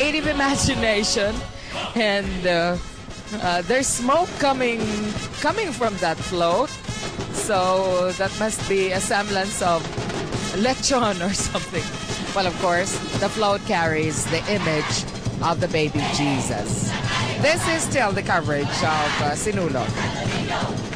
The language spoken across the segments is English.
creative imagination, and uh, uh, there's smoke coming coming from that float. So that must be a semblance of lechon or something. Well, of course, the float carries the image of the baby Jesus. This is still the coverage of uh, Sinulog.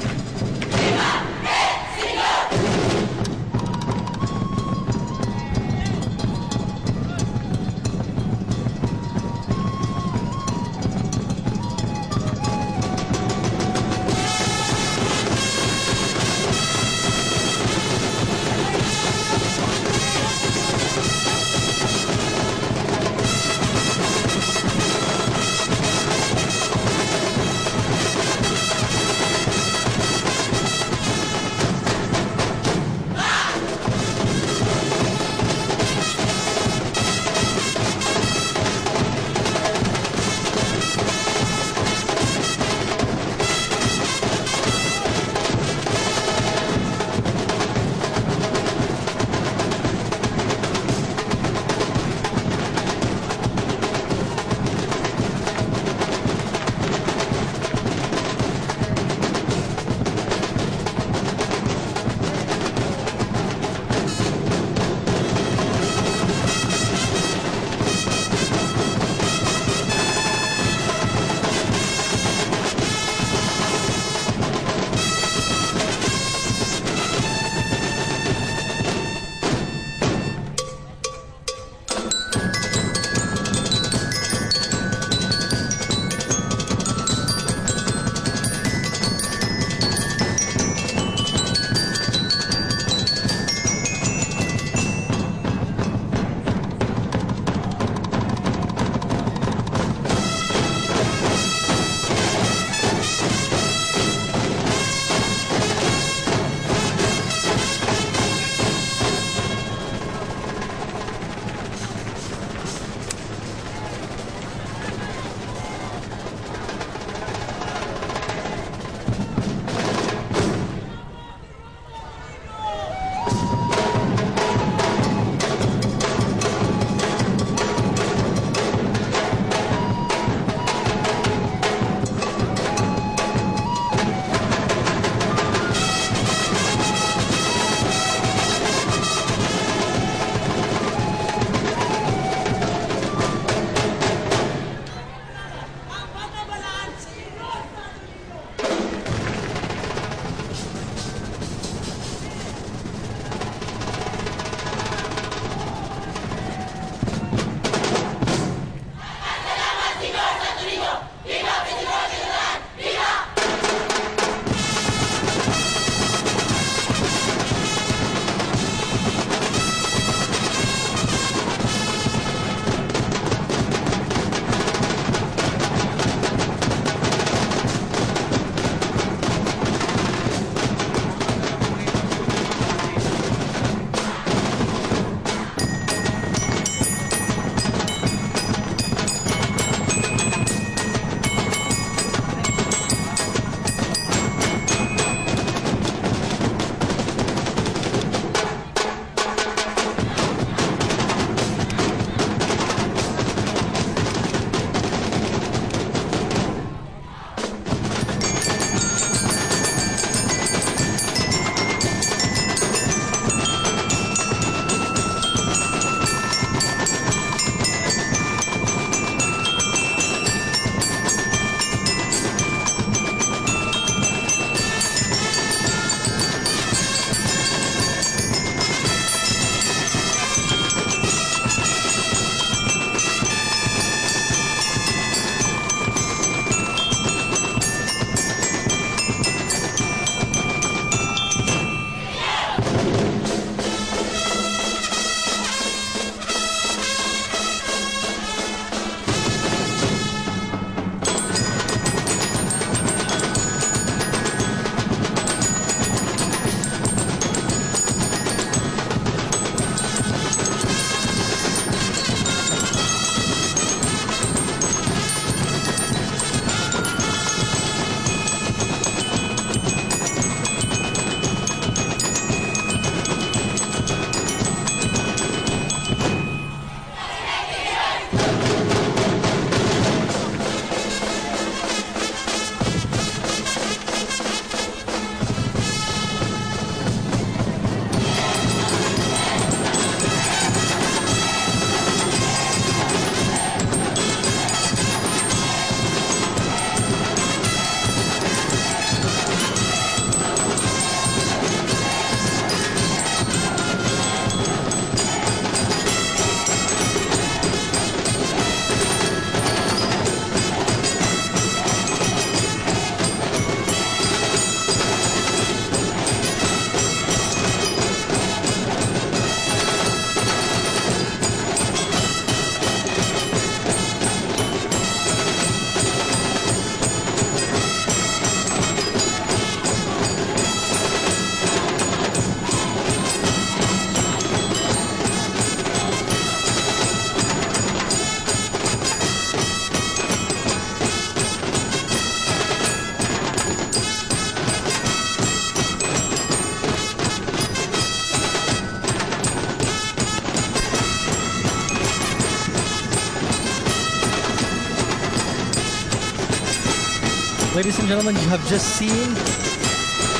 Ladies and gentlemen, you have just seen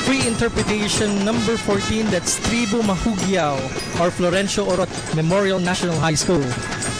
free interpretation number 14. That's Tribu Mahugiao or Florencio Orot Memorial National High School.